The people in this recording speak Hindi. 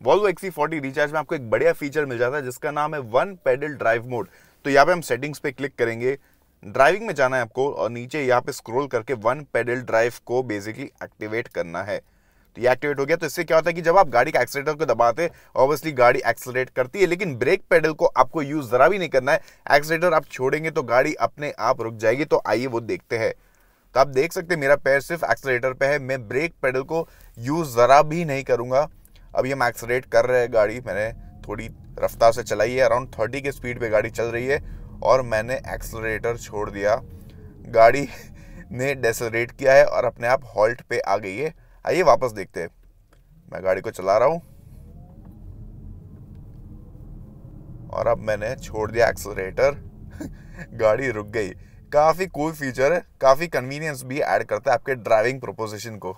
वॉल्वो एक्सी फोर्टी रिचार्ज में आपको एक बढ़िया फीचर मिल जाता है, जिसका नाम है वन पेडल ड्राइव मोड तो यहाँ पे हम सेटिंग्स पे क्लिक करेंगे। ड्राइविंग में जाना है आपको, और नीचे यहाँ पे स्क्रॉल करके वन पेडल ड्राइव को बेसिकली एक्टिवेट करना है। तो ये एक्टिवेट हो गया। तो इससे क्या होता है कि जब आप गाड़ी का एक्सीटर को दबाते ऑब्वियसली गाड़ी एक्सलरेट करती है, लेकिन ब्रेक पेडल को आपको यूज़ जरा भी नहीं करना है। एक्सीटर आप छोड़ेंगे तो गाड़ी अपने आप रुक जाएगी। तो आइए वो देखते हैं। तो आप देख सकते हैं, मेरा पैर सिर्फ़ एक्सलेटर पे है। मैं ब्रेक पेडल को यूज़ जरा भी नहीं करूँगा। अभी हम एक्सलेट कर रहे हैं गाड़ी। मैंने थोड़ी रफ्तार से चलाई है। अराउंड थर्टी के स्पीड पे गाड़ी चल रही है और मैंने एक्सलरेटर छोड़ दिया। गाड़ी ने डेसलरेट किया है और अपने आप हॉल्ट पे आ गई है। आइए वापस देखते हैं। मैं गाड़ी को चला रहा हूँ। और अब मैंने छोड़ दिया एक्सलरेटर गाड़ी रुक गई। काफ़ी कूल फीचर है। काफ़ी कन्वीनियंस भी ऐड करता है आपके ड्राइविंग प्रोपोजिशन को।